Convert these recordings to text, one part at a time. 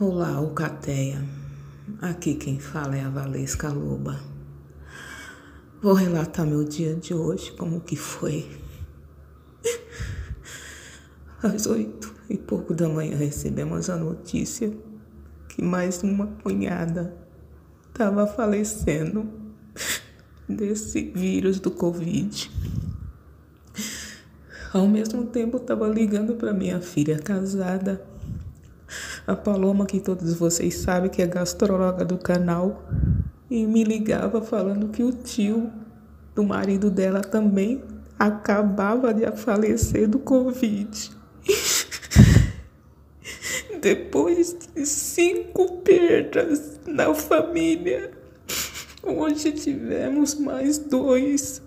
Olá, Alcateia. Aqui quem fala é a Valesca Loba. Vou relatar meu dia de hoje, como que foi. Às oito e pouco da manhã recebemos a notícia que mais uma cunhada estava falecendo desse vírus do Covid. Ao mesmo tempo, estava ligando para minha filha casada a Paloma, que todos vocês sabem que é gastróloga do canal, e me ligava falando que o tio do marido dela também acabava de falecer do Covid. Depois de cinco perdas na família, hoje tivemos mais dois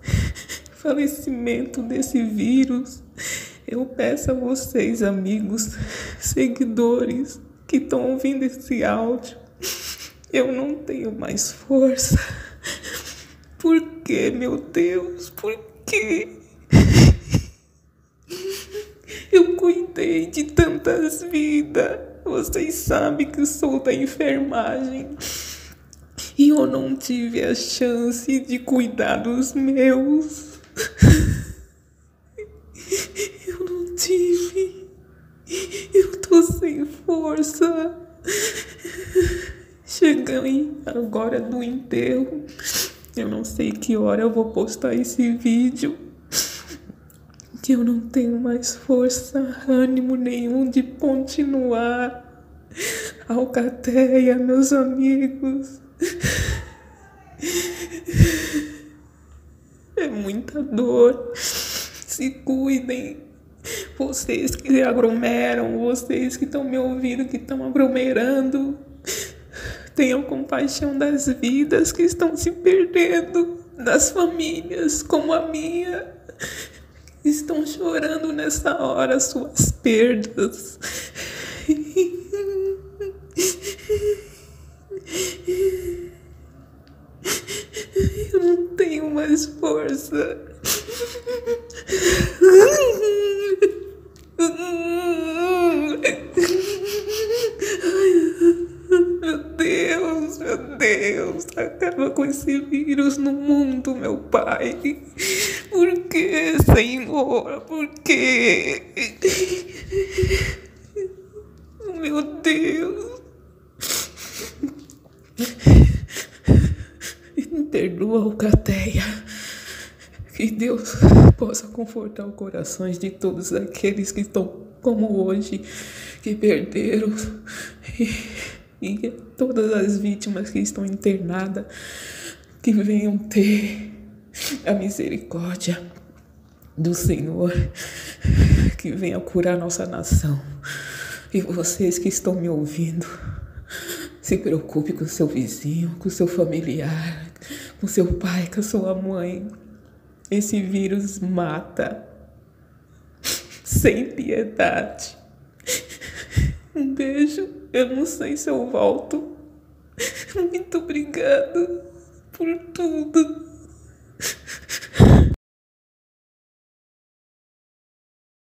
falecimentos desse vírus. Eu peço a vocês, amigos, seguidores, que estão ouvindo esse áudio, eu não tenho mais força. Por que, meu Deus? Por que? Eu cuidei de tantas vidas. Vocês sabem que sou da enfermagem. E eu não tive a chance de cuidar dos meus. Eu não tive. Eu tô sem força. Chegando agora do enterro. Eu não sei que hora eu vou postar esse vídeo. Que eu não tenho mais força, ânimo nenhum de continuar. Alcateia, meus amigos. É muita dor. Se cuidem. Vocês que aglomeram, vocês que estão me ouvindo, que estão aglomerando, tenham compaixão das vidas que estão se perdendo, das famílias como a minha, que estão chorando nessa hora suas perdas. Eu não tenho mais força. Meu Deus, acaba com esse vírus no mundo, meu Pai. Por que, Senhor? Por que? Meu Deus. Perdoa, Alcateia. Que Deus possa confortar os corações de todos aqueles que estão como hoje, que perderam. E, e todas as vítimas que estão internadas, que venham ter a misericórdia do Senhor, que venha curar nossa nação. E vocês que estão me ouvindo, se preocupe com seu vizinho, com seu familiar, com seu pai, com sua mãe. Esse vírus mata sem piedade. Um beijo. Eu não sei se eu volto. Muito obrigada por tudo.